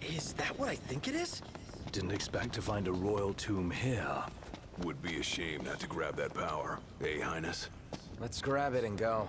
Is that what I think it is? Didn't expect to find a royal tomb here. Would be a shame not to grab that power, eh, Highness? Let's grab it and go.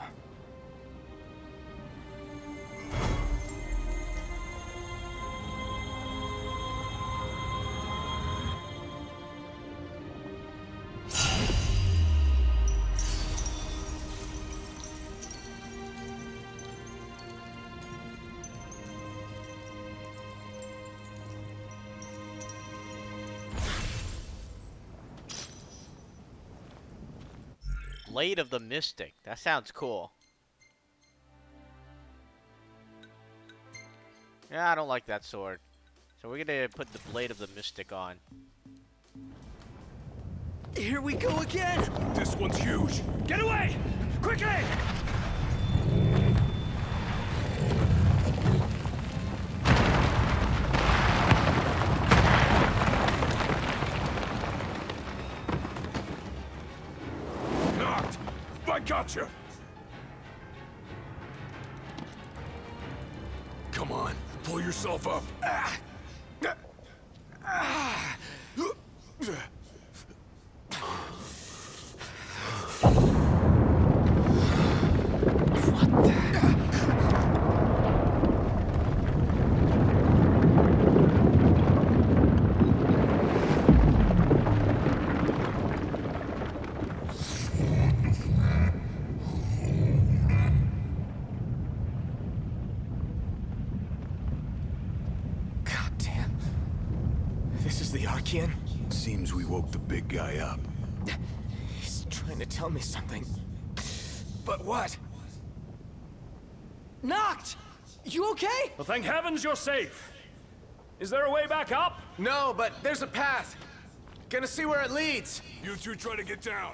Blade of the Mystic. That sounds cool. Yeah, I don't like that sword. So we're gonna put the Blade of the Mystic on. Here we go again! This one's huge! Get away! Quickly! Noct! I gotcha! Come on, pull yourself up. Ah. Ah. Is the Archaean? Seems we woke the big guy up. He's trying to tell me something. But what? Noct! You okay? Well, thank heavens you're safe. Is there a way back up? No, but there's a path. Gonna see where it leads. You two try to get down.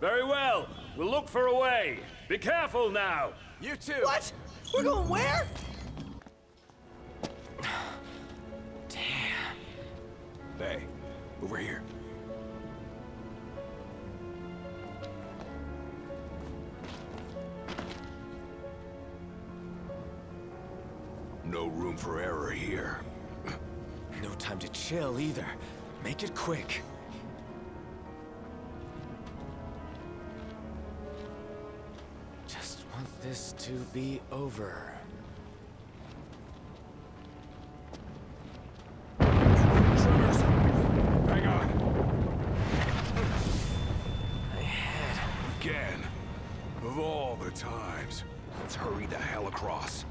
Very well. We'll look for a way. Be careful now. You too. What? We're going where? Hey, over here. No room for error here. No time to chill either. Make it quick. Just want this to be over. Tremors! Hang on. My head. Again. Of all the times. Let's hurry the hell across.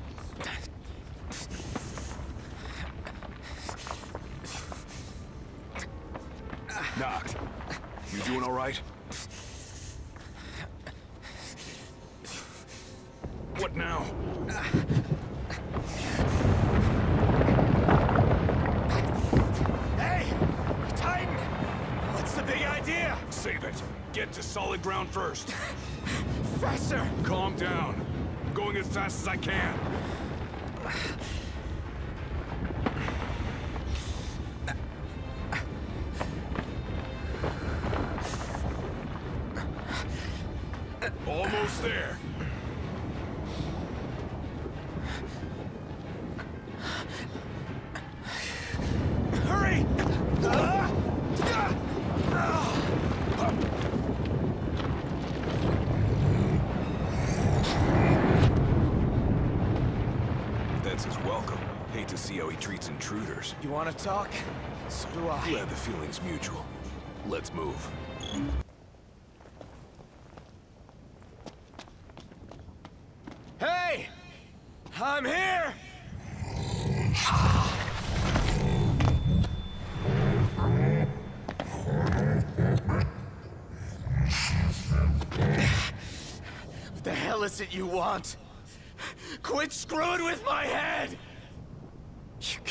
Noct. You doing all right? Big idea? Save it. Get to solid ground first. Faster! Calm down. I'm going as fast as I can. Intruders. You wanna talk? So do I. Glad the feeling's mutual. Let's move. Hey! I'm here! What the hell is it you want? Quit screwing with my head!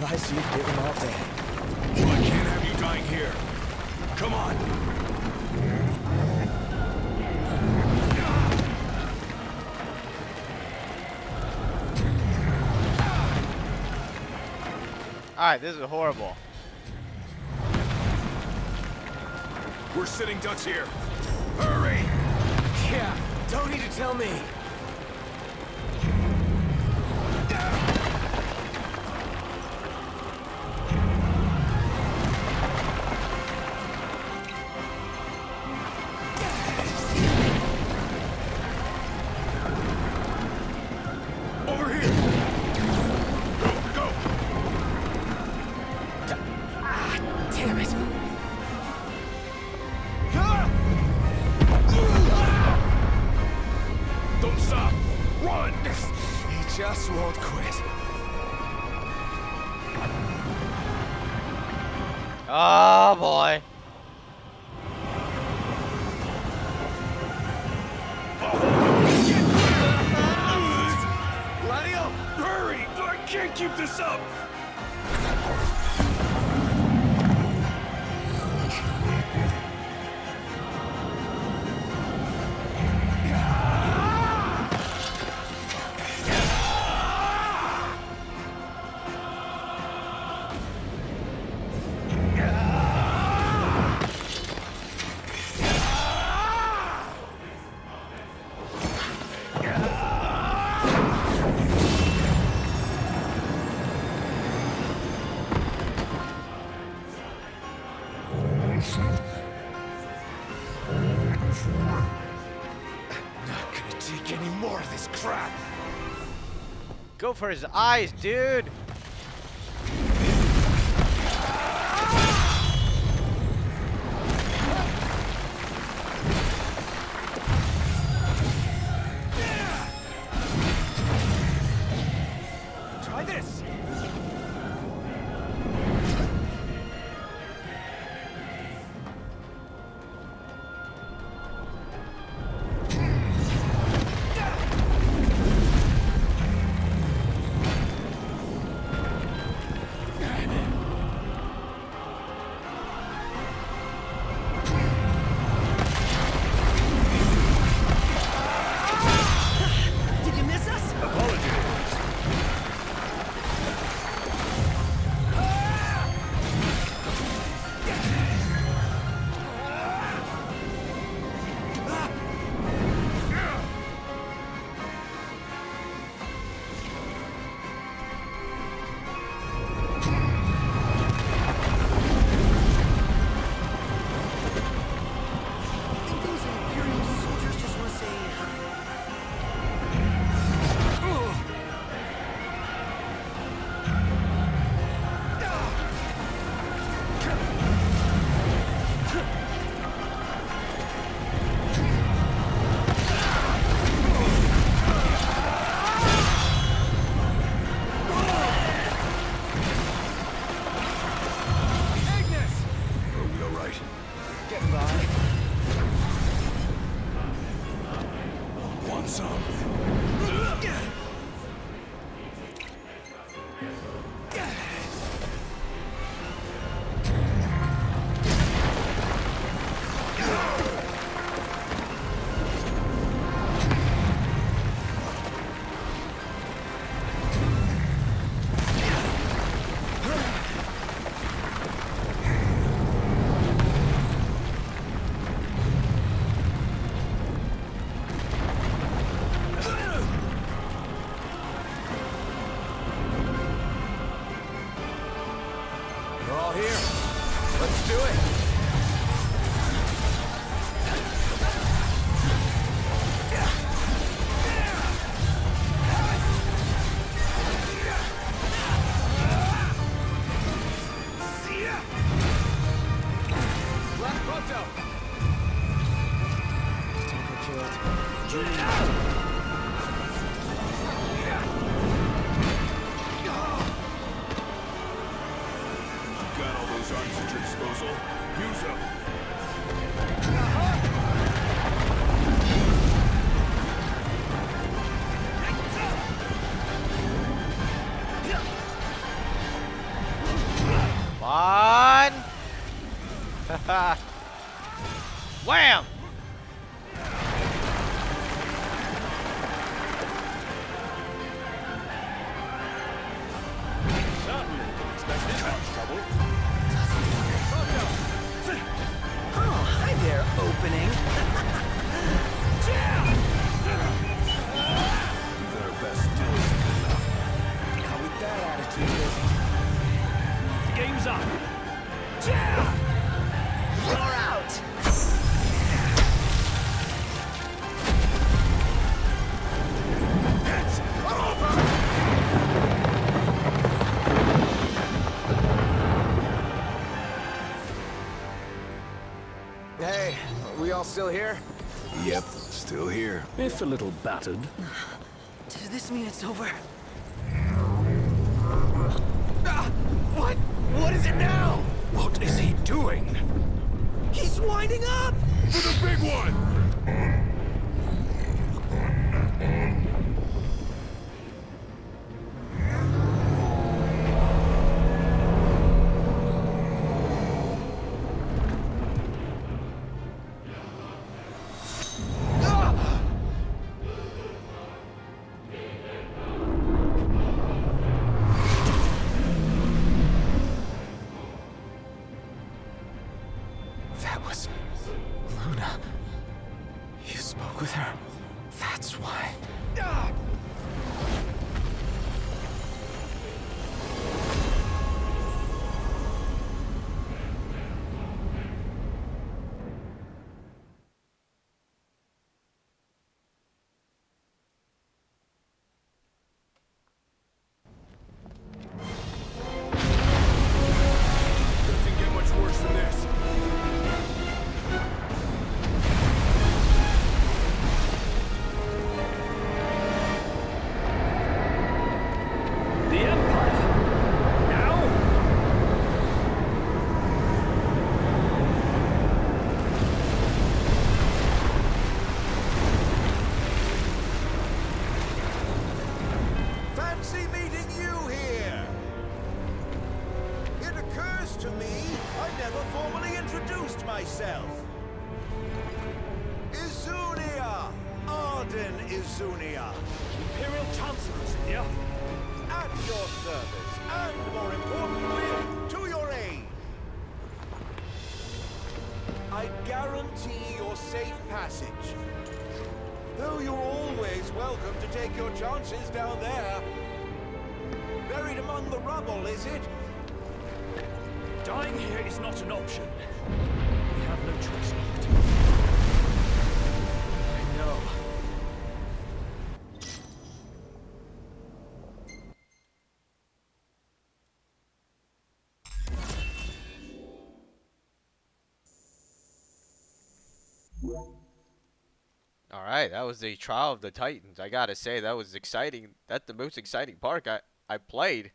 Advice you've given all day. Well, I can't have you dying here. Come on. Alright, this is horrible. We're sitting ducks here. Hurry! Yeah, don't need to tell me. Don't stop! Run! He just won't quit. Oh boy. Gladio! Hurry! I can't keep this up! More of this crap. Go for his eyes, dude. Try this. Wham! Certainly expected trouble. Oh, hi there, opening. Their best still isn't enough. Now with that attitude, The game's up. You're still here? Yep, still here. If a little battered, Does this mean it's over? Ah, what? What is it now? what is he doing? He's winding up! With her. That's why. Izunia! Imperial Chancellors, yeah? At your service, and more importantly, to your aid. I guarantee your safe passage. Though you're always welcome to take your chances down there. Buried among the rubble, is it? Dying here is not an option. We have no choice, Noct. All right, that was the Trial of the Titans. I gotta say, that was exciting. That's the most exciting part I I played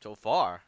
so far.